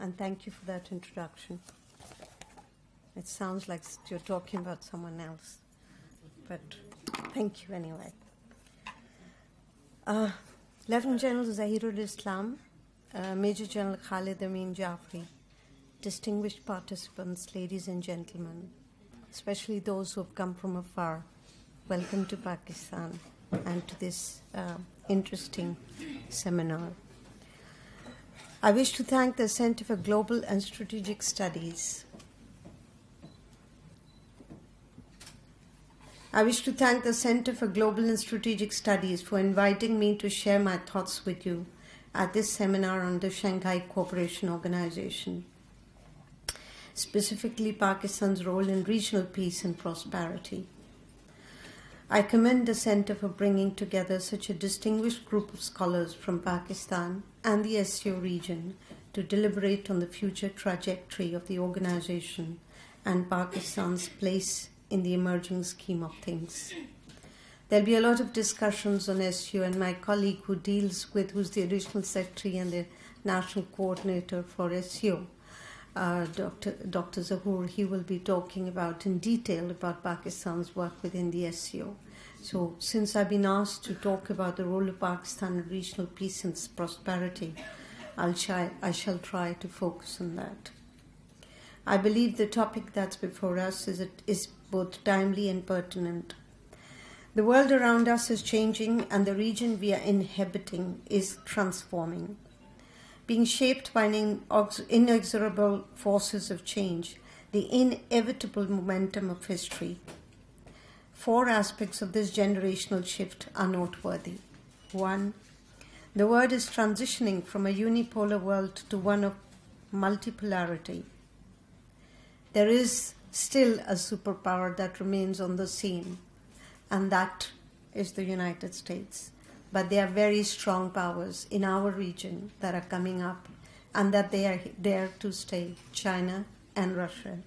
And thank you for that introduction. It sounds like you're talking about someone else, but thank you anyway. Uh, Lieutenant General Zahirul Islam, uh, Major General Khalid Amir Jaffery, distinguished participants, ladies and gentlemen, especially those who have come from afar, welcome to Pakistan and to this uh, interesting seminar. I wish to thank the Center for Global and Strategic Studies. I wish to thank the Center for Global and Strategic Studies for inviting me to share my thoughts with you at this seminar on the Shanghai Cooperation Organization, specifically Pakistan's role in regional peace and prosperity. I commend the Center for bringing together such a distinguished group of scholars from Pakistan and the SCO region to deliberate on the future trajectory of the organization and Pakistan's place in the emerging scheme of things. There'll be a lot of discussions on SCO, and my colleague who deals with, who's the additional secretary and the national coordinator for SCO, uh, Dr. Dr. Zahoor, he will be talking about in detail about Pakistan's work within the SCO. So, since I've been asked to talk about the role of Pakistan in regional peace and prosperity, I'll try, I shall try to focus on that. I believe the topic that's before us is, is both timely and pertinent. The world around us is changing, and the region we are inhabiting is transforming being shaped by inexorable forces of change, the inevitable momentum of history. Four aspects of this generational shift are noteworthy. One, the world is transitioning from a unipolar world to one of multipolarity. There is still a superpower that remains on the scene, and that is the United States but they are very strong powers in our region that are coming up and that they are there to stay China and Russia.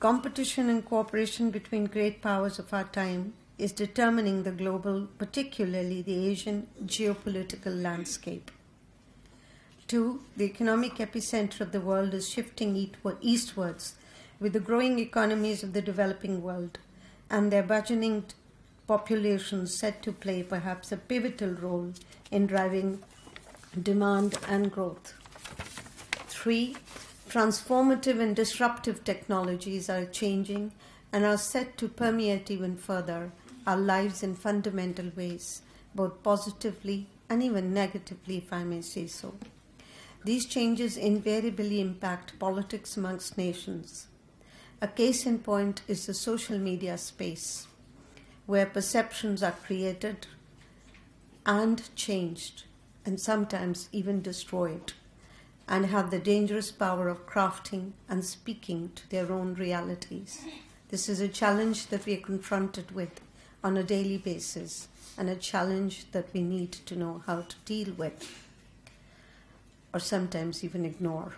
Competition and cooperation between great powers of our time is determining the global, particularly the Asian, geopolitical landscape. Two, the economic epicenter of the world is shifting eastwards with the growing economies of the developing world and their burgeoning populations set to play perhaps a pivotal role in driving demand and growth. Three, transformative and disruptive technologies are changing and are set to permeate even further our lives in fundamental ways, both positively and even negatively, if I may say so. These changes invariably impact politics amongst nations. A case in point is the social media space where perceptions are created and changed, and sometimes even destroyed, and have the dangerous power of crafting and speaking to their own realities. This is a challenge that we are confronted with on a daily basis, and a challenge that we need to know how to deal with, or sometimes even ignore.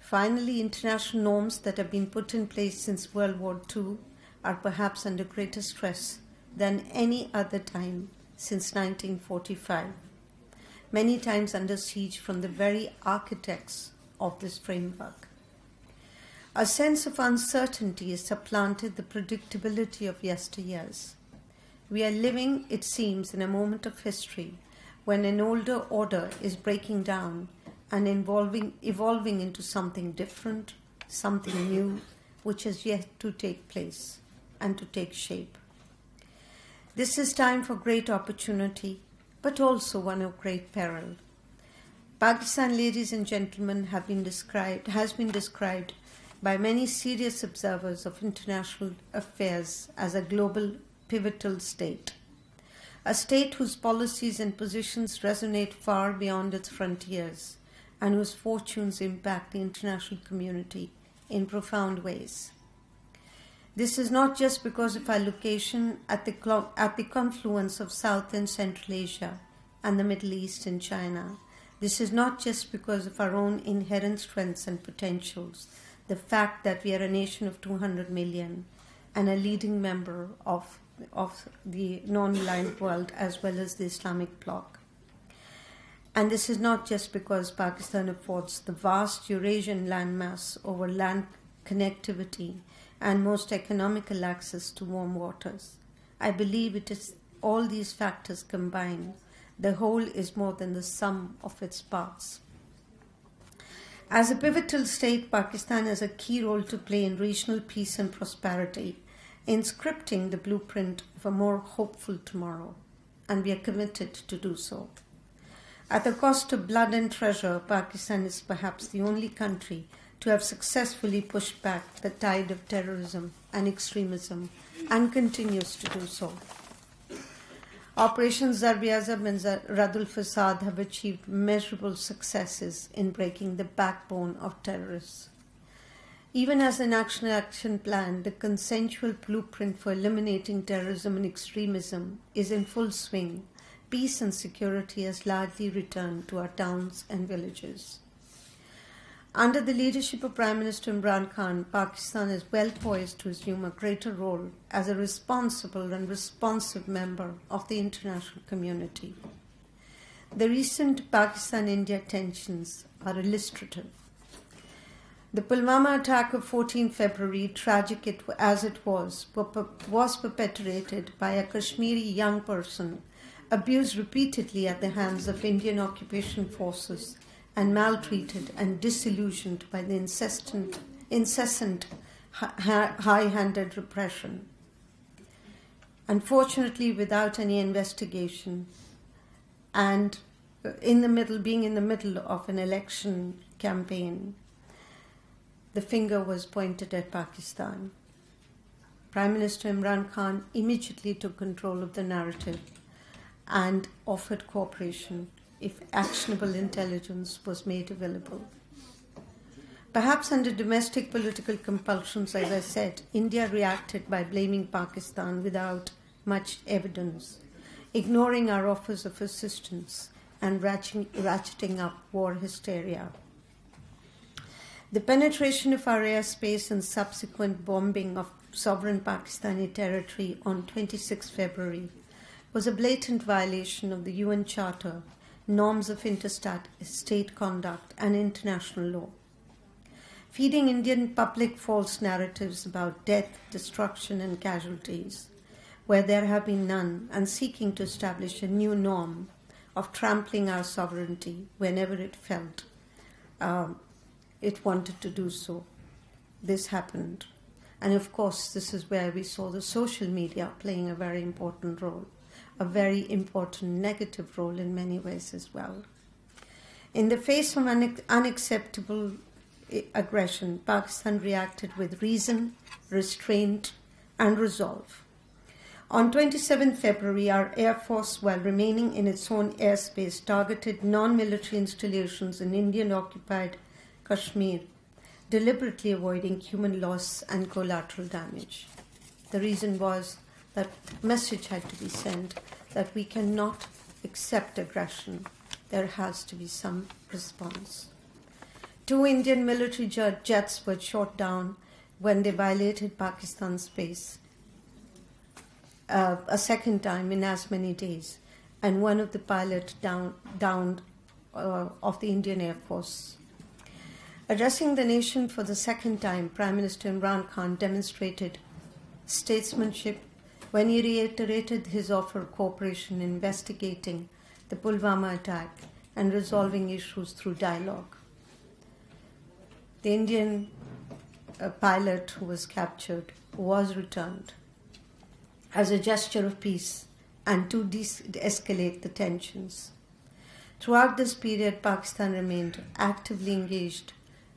Finally, international norms that have been put in place since World War II are perhaps under greater stress than any other time since 1945, many times under siege from the very architects of this framework. A sense of uncertainty has supplanted the predictability of yesteryears. We are living, it seems, in a moment of history when an older order is breaking down and evolving, evolving into something different, something new, which has yet to take place and to take shape. This is time for great opportunity, but also one of great peril. Pakistan, ladies and gentlemen, have been described, has been described by many serious observers of international affairs as a global pivotal state. A state whose policies and positions resonate far beyond its frontiers and whose fortunes impact the international community in profound ways. This is not just because of our location at the, at the confluence of South and Central Asia and the Middle East and China. This is not just because of our own inherent strengths and potentials, the fact that we are a nation of 200 million and a leading member of, of the non aligned world as well as the Islamic bloc. And this is not just because Pakistan affords the vast Eurasian landmass over land connectivity and most economical access to warm waters. I believe it is all these factors combined. The whole is more than the sum of its parts. As a pivotal state, Pakistan has a key role to play in regional peace and prosperity, in scripting the blueprint of a more hopeful tomorrow, and we are committed to do so. At the cost of blood and treasure, Pakistan is perhaps the only country to have successfully pushed back the tide of terrorism and extremism and continues to do so. Operations Zarb Azab and Radd-ul-Fasaad have achieved measurable successes in breaking the backbone of terrorists. Even as an action action plan, the consensual blueprint for eliminating terrorism and extremism is in full swing. Peace and security has largely returned to our towns and villages. Under the leadership of Prime Minister Imran Khan, Pakistan is well poised to assume a greater role as a responsible and responsive member of the international community. The recent Pakistan India tensions are illustrative. The Pulwama attack of 14 February, tragic it, as it was, was perpetrated by a Kashmiri young person abused repeatedly at the hands of Indian occupation forces and maltreated and disillusioned by the incessant, incessant high handed repression. Unfortunately, without any investigation, and uh, in the middle, being in the middle of an election campaign, the finger was pointed at Pakistan. Prime Minister Imran Khan immediately took control of the narrative and offered cooperation if actionable intelligence was made available. Perhaps under domestic political compulsions, as I said, India reacted by blaming Pakistan without much evidence, ignoring our offers of assistance and ratcheting up war hysteria. The penetration of our airspace and subsequent bombing of sovereign Pakistani territory on 26 February was a blatant violation of the UN Charter norms of interstate state conduct, and international law. Feeding Indian public false narratives about death, destruction, and casualties, where there have been none, and seeking to establish a new norm of trampling our sovereignty whenever it felt um, it wanted to do so. This happened. And of course, this is where we saw the social media playing a very important role a very important negative role in many ways as well. In the face of unacceptable eh, aggression, Pakistan reacted with reason, restraint, and resolve. On 27 February, our Air Force, while remaining in its own airspace, targeted non military installations in Indian occupied Kashmir, deliberately avoiding human loss and collateral damage. The reason was that message had to be sent that we cannot accept aggression. There has to be some response. Two Indian military jets were shot down when they violated Pakistan space uh, a second time in as many days, and one of the pilots down, downed uh, of the Indian Air Force. Addressing the nation for the second time, Prime Minister Imran Khan demonstrated statesmanship when he reiterated his offer of cooperation in investigating the Pulwama attack and resolving issues through dialogue. The Indian uh, pilot who was captured was returned as a gesture of peace and to de escalate the tensions. Throughout this period, Pakistan remained actively engaged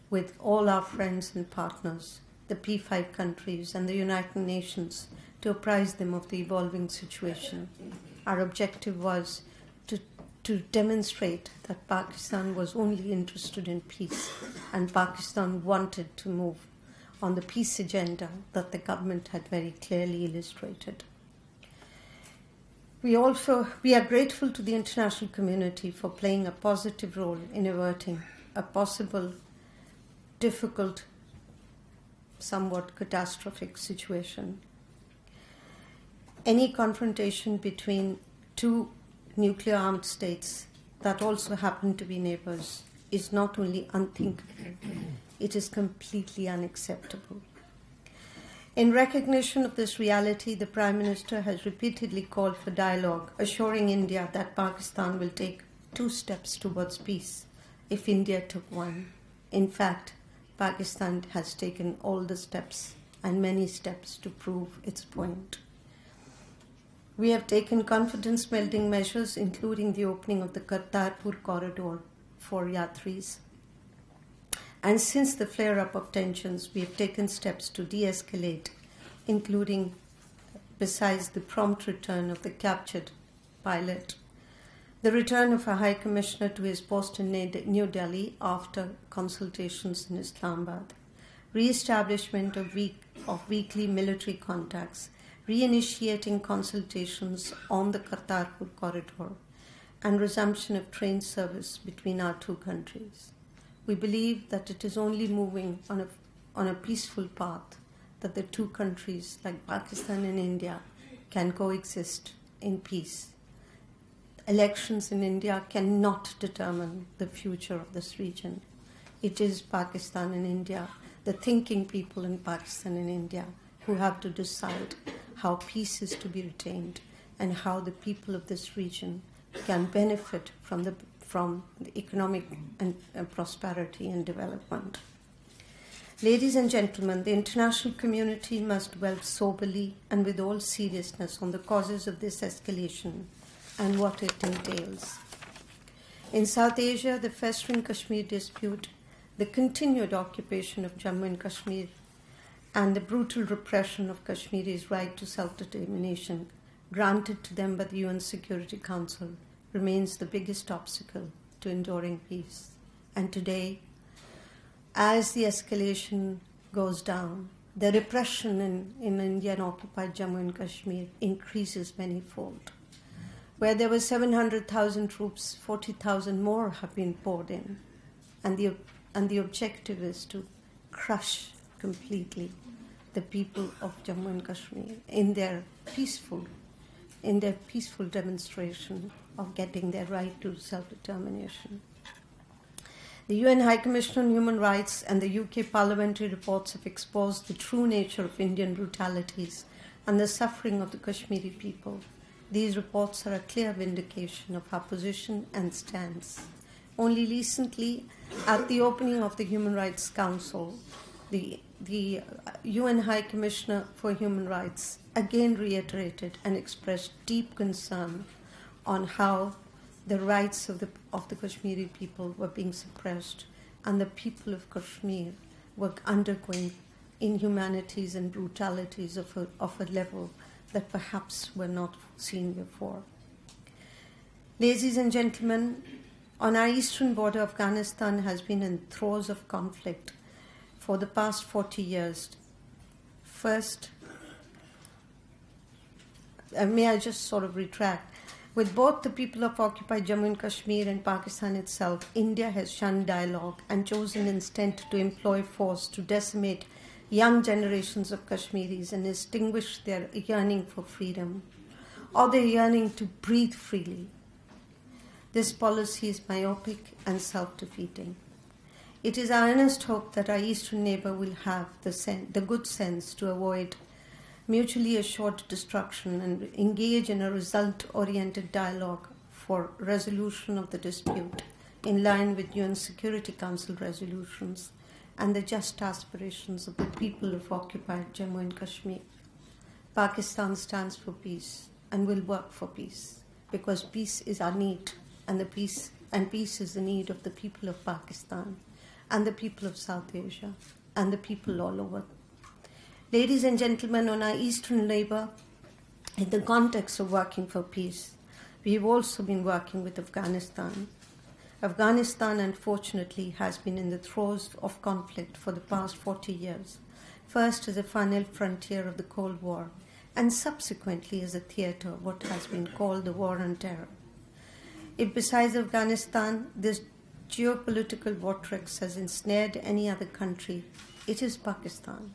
with all our friends and partners, the P5 countries, and the United Nations to apprise them of the evolving situation. Our objective was to, to demonstrate that Pakistan was only interested in peace and Pakistan wanted to move on the peace agenda that the government had very clearly illustrated. We also we are grateful to the international community for playing a positive role in averting a possible difficult somewhat catastrophic situation any confrontation between two nuclear armed states that also happen to be neighbors is not only unthinkable, it is completely unacceptable. In recognition of this reality, the Prime Minister has repeatedly called for dialogue, assuring India that Pakistan will take two steps towards peace if India took one. In fact, Pakistan has taken all the steps and many steps to prove its point. We have taken confidence building measures, including the opening of the Kartarpur corridor for Yatris. And since the flare up of tensions, we have taken steps to de escalate, including, besides the prompt return of the captured pilot, the return of a High Commissioner to his post in New Delhi after consultations in Islamabad, re establishment of, week, of weekly military contacts reinitiating consultations on the Kartarpur corridor, and resumption of train service between our two countries. We believe that it is only moving on a, on a peaceful path that the two countries, like Pakistan and India, can coexist in peace. Elections in India cannot determine the future of this region. It is Pakistan and India, the thinking people in Pakistan and India, who have to decide how peace is to be retained and how the people of this region can benefit from the, from the economic and, uh, prosperity and development. Ladies and gentlemen, the international community must dwell soberly and with all seriousness on the causes of this escalation and what it entails. In South Asia, the festering Kashmir dispute, the continued occupation of Jammu and Kashmir and the brutal repression of Kashmiris' right to self determination granted to them by the UN Security Council remains the biggest obstacle to enduring peace. And today, as the escalation goes down, the repression in, in Indian occupied Jammu and Kashmir increases manyfold. Where there were 700,000 troops, 40,000 more have been poured in. And the, and the objective is to crush completely the people of Jammu and Kashmir in their peaceful, in their peaceful demonstration of getting their right to self-determination. The UN High Commissioner on Human Rights and the UK parliamentary reports have exposed the true nature of Indian brutalities and the suffering of the Kashmiri people. These reports are a clear vindication of our position and stance. Only recently, at the opening of the Human Rights Council, the the UN High Commissioner for Human Rights again reiterated and expressed deep concern on how the rights of the, of the Kashmiri people were being suppressed and the people of Kashmir were undergoing inhumanities and brutalities of a, of a level that perhaps were not seen before. Ladies and gentlemen, on our eastern border, Afghanistan has been in throes of conflict for the past 40 years. First, uh, may I just sort of retract? With both the people of occupied Jammu and Kashmir and Pakistan itself, India has shunned dialogue and chosen instead to employ force to decimate young generations of Kashmiris and extinguish their yearning for freedom or their yearning to breathe freely. This policy is myopic and self defeating. It is our earnest hope that our eastern neighbor will have the, sen- the good sense to avoid mutually assured destruction and engage in a result oriented dialogue for resolution of the dispute in line with UN Security Council resolutions and the just aspirations of the people of occupied Jammu and Kashmir. Pakistan stands for peace and will work for peace because peace is our need and the peace and peace is the need of the people of Pakistan and the people of South Asia and the people all over. Ladies and gentlemen, on our Eastern neighbor, in the context of working for peace, we've also been working with Afghanistan. Afghanistan, unfortunately, has been in the throes of conflict for the past 40 years, first as a final frontier of the Cold War, and subsequently as a theater of what has been called the War on Terror. If besides Afghanistan, this geopolitical vortex has ensnared any other country, it is Pakistan.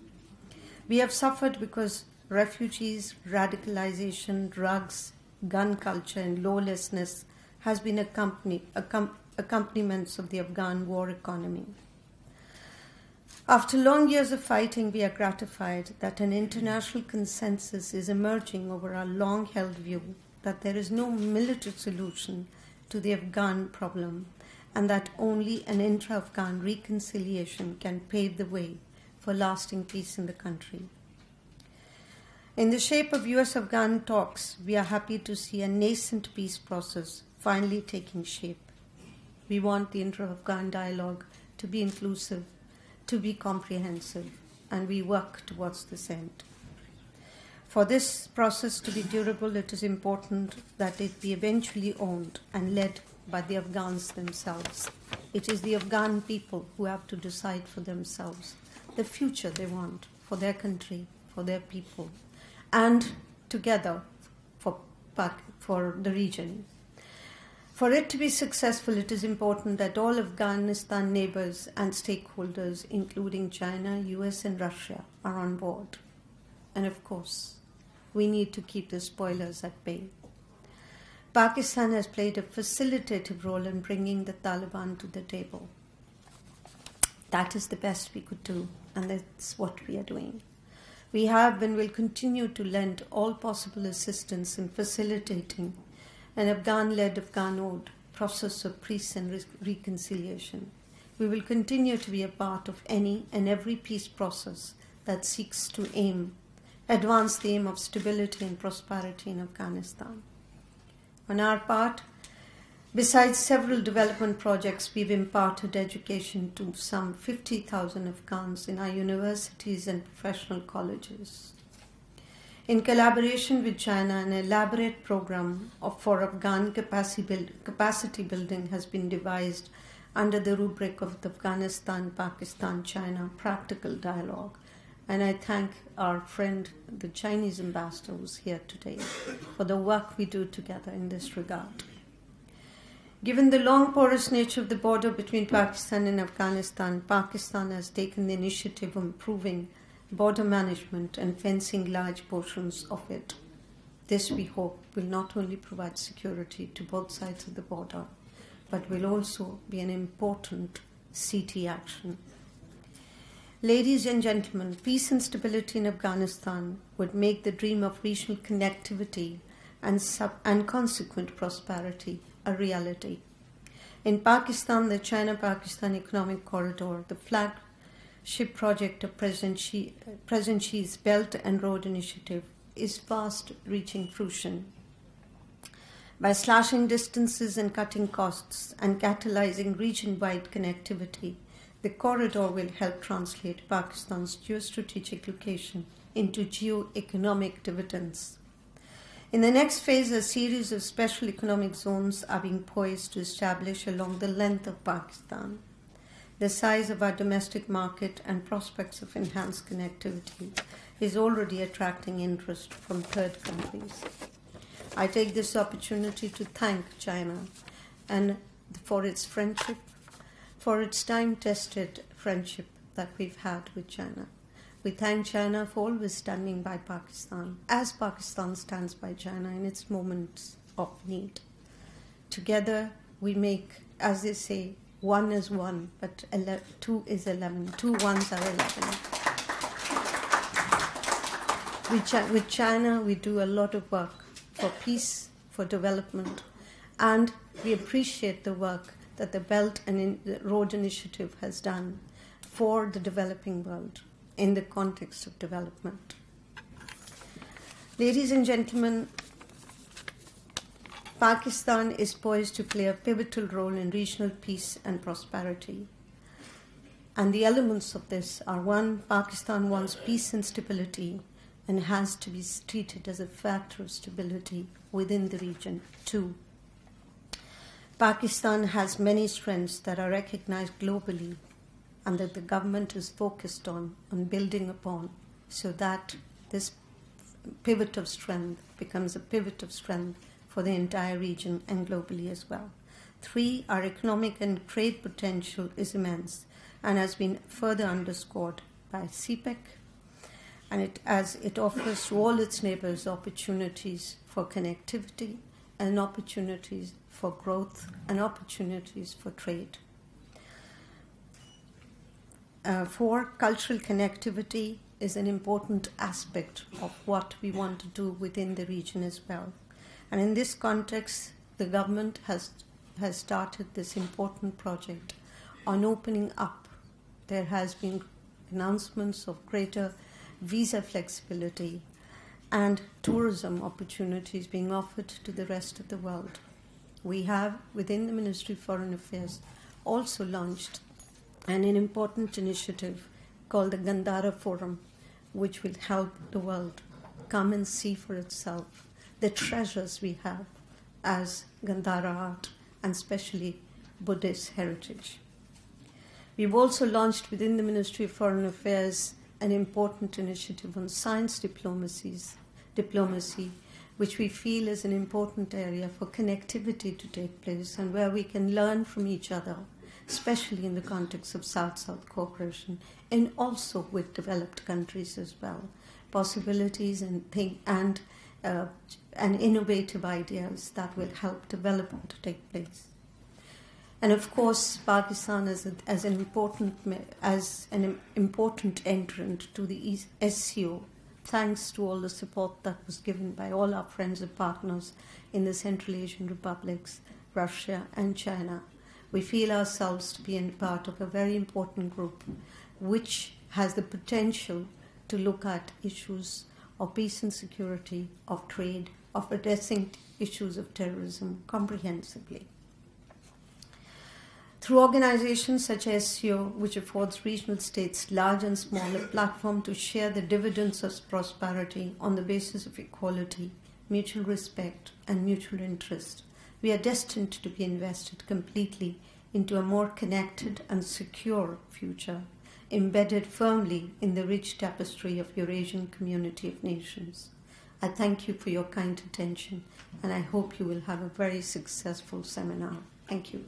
We have suffered because refugees, radicalization, drugs, gun culture, and lawlessness has been accom- accompaniments of the Afghan war economy. After long years of fighting, we are gratified that an international consensus is emerging over our long held view that there is no military solution to the Afghan problem and that only an intra Afghan reconciliation can pave the way for lasting peace in the country. In the shape of US Afghan talks, we are happy to see a nascent peace process finally taking shape. We want the intra Afghan dialogue to be inclusive, to be comprehensive, and we work towards this end. For this process to be durable, it is important that it be eventually owned and led by the Afghans themselves. It is the Afghan people who have to decide for themselves the future they want for their country, for their people, and together for, for the region. For it to be successful, it is important that all Afghanistan neighbors and stakeholders, including China, US, and Russia, are on board. And of course, we need to keep the spoilers at bay. Pakistan has played a facilitative role in bringing the Taliban to the table. That is the best we could do, and that's what we are doing. We have and will continue to lend all possible assistance in facilitating an Afghan led Afghan process of peace and re- reconciliation. We will continue to be a part of any and every peace process that seeks to aim, advance the aim of stability and prosperity in Afghanistan. On our part, besides several development projects, we've imparted education to some 50,000 Afghans in our universities and professional colleges. In collaboration with China, an elaborate program of, for Afghan capacity, build, capacity building has been devised under the rubric of the Afghanistan Pakistan China Practical Dialogue and I thank our friend, the Chinese ambassador who's here today, for the work we do together in this regard. Given the long porous nature of the border between Pakistan and Afghanistan, Pakistan has taken the initiative of improving border management and fencing large portions of it. This, we hope, will not only provide security to both sides of the border, but will also be an important CT action Ladies and gentlemen, peace and stability in Afghanistan would make the dream of regional connectivity and, and consequent prosperity a reality. In Pakistan, the China Pakistan Economic Corridor, the flagship project of President, Xi, President Xi's Belt and Road Initiative, is fast reaching fruition. By slashing distances and cutting costs and catalyzing region wide connectivity, the corridor will help translate Pakistan's geostrategic location into geo-economic dividends. In the next phase, a series of special economic zones are being poised to establish along the length of Pakistan. The size of our domestic market and prospects of enhanced connectivity is already attracting interest from third countries. I take this opportunity to thank China and for its friendship for its time tested friendship that we've had with China. We thank China for always standing by Pakistan, as Pakistan stands by China in its moments of need. Together, we make, as they say, one is one, but ele- two is eleven. Two ones are eleven. With China, we do a lot of work for peace, for development, and we appreciate the work that the Belt and Road Initiative has done for the developing world in the context of development. Ladies and gentlemen, Pakistan is poised to play a pivotal role in regional peace and prosperity. And the elements of this are one, Pakistan wants peace and stability and has to be treated as a factor of stability within the region. Two, Pakistan has many strengths that are recognized globally and that the government is focused on, on building upon, so that this pivot of strength becomes a pivot of strength for the entire region and globally as well. Three, our economic and trade potential is immense and has been further underscored by CPEC, and it, as it offers to all its neighbors opportunities for connectivity and opportunities for growth and opportunities for trade. Uh, four, cultural connectivity is an important aspect of what we want to do within the region as well. And in this context, the government has, has started this important project on opening up. There has been announcements of greater visa flexibility and tourism opportunities being offered to the rest of the world. We have, within the Ministry of Foreign Affairs, also launched an, an important initiative called the Gandhara Forum, which will help the world come and see for itself the treasures we have as Gandhara art and especially Buddhist heritage. We've also launched within the Ministry of Foreign Affairs an important initiative on science diplomacies, diplomacy, which we feel is an important area for connectivity to take place and where we can learn from each other especially in the context of South South cooperation, and also with developed countries as well. Possibilities and think and uh, and innovative ideas that will help development to take place. And of course, Pakistan as, a, as an important as an important entrant to the SCO, thanks to all the support that was given by all our friends and partners in the Central Asian republics, Russia, and China we feel ourselves to be part of a very important group which has the potential to look at issues of peace and security, of trade, of addressing issues of terrorism comprehensively. Through organizations such as SCO, which affords regional states, large and small, a platform to share the dividends of prosperity on the basis of equality, mutual respect, and mutual interest, we are destined to be invested completely into a more connected and secure future, embedded firmly in the rich tapestry of Eurasian community of nations. I thank you for your kind attention and I hope you will have a very successful seminar. Thank you.